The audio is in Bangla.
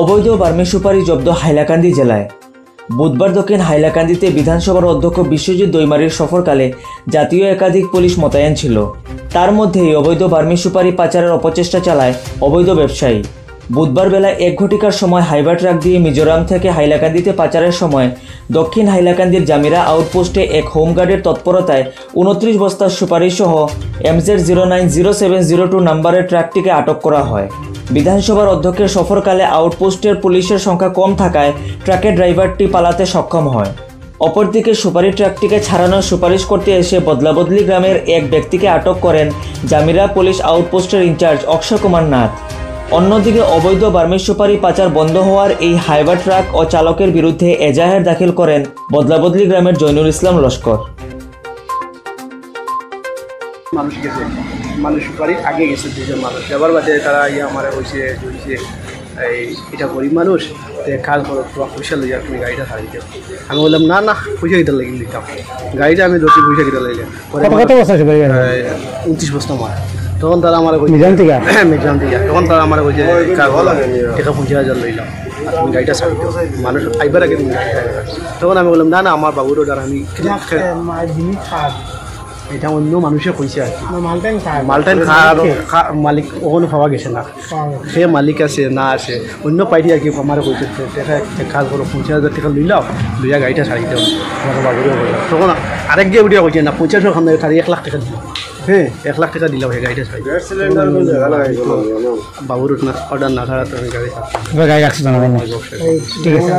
অবৈধ বার্মি সুপারি জব্দ হাইলাকান্দি জেলায়। বুধবার দক্ষিণ হাইলাকান্দিতে বিধানসভার অধ্যক্ষ বিশ্বজিৎ দৈমারির সফরকালে জাতীয় একাধিক পুলিশ মোতায়েন ছিল। তার মধ্যেই অবৈধ বার্মি সুপারি পাচারের অপচেষ্টা চালায় অবৈধ ব্যবসায়ী। বুধবার বেলা এক ঘটিকার সময় হাইবার ট্রাক দিয়ে মিজোরাম থেকে হাইলাকান্দিতে পাচারের সময় দক্ষিণ হাইলাকান্দির জামিরা আউটপোস্টে এক হোমগার্ডের তৎপরতায় উনত্রিশ বস্তার সুপারি সহ MZ zero nine zero seven zero two নাম্বারের ট্রাকটিকে আটক করা হয়। বিধানসভার অধ্যক্ষের সফরকালে আউটপোস্টের পুলিশের সংখ্যা কম থাকায় ট্রাকের ড্রাইভারটি পালাতে সক্ষম হয়। অপরদিকে সুপারি ট্রাকটিকে ছাড়ানোর সুপারিশ করতে এসে বদলাবদলি গ্রামের এক ব্যক্তিকে আটক করেন জামিরা পুলিশ আউটপোস্টের ইনচার্জ অক্ষয় কুমার নাথ। অন্যদিকে অবৈধ বার্মিজ সুপারি পাচার বন্ধ হওয়ার এই হাইবার ট্রাক ও চালকের বিরুদ্ধে এজাহার দাখিল করেন বদলাবদলি গ্রামের জৈনুল ইসলাম লস্কর। মানুষ মানুষ সুপারি আগে গেছে দুজন মানুষ। এবার বাদে তারা ইয়ে আমার হয়েছে জড়িয়েছে এই এটা গরিব মানুষ তে কাজ করো তোমার পয়সা লইয়া তুমি গাড়িটা ছাড়ি দিও আমি বললাম না না পয়সা দিতে লাগিল দিতাম গাড়িটা আমি ধরছি পয়সা দিতে লাগিলে। পরে কত কত বছর উনত্রিশ বছর মার তখন তারা আমার মিজান থেকে? মিজান থেকে। তখন তারা আমার কইছে কাজ হলো টাকা পঞ্চাশ হাজার লইলাম তুমি গাড়িটা ছাড়ি। দিও মানুষ আইবার আগে তুমি গাড়িটা তখন আমি বললাম না না আমার বাবুর ওটার আমি এটা অন্য মানুষে কইছে আর কি মালটাইন খাওয়ার খা- মালিক ওখানে পাওয়া গেছে না সে মালিক আছে না আছে অন্য পাইটি আর কি আমার কইছে কাজ করো পঞ্চাশ হাজার টাকা লইলাম লইয়া গাড়িটা ছাড়ি দিও তখন আরেক যে উঠিয়া কইছে না পঞ্চাশ ওখান থেকে ছাড়ি এক লাখ টাকা দিলাম হ্যাঁ এক লাখ টাকা দিলাম সেই গাড়িটা ছাড়ি বাবুর অর্ডার না ছাড়া তো আমি গাড়ি গাড়ি রাখছি ঠিক আছে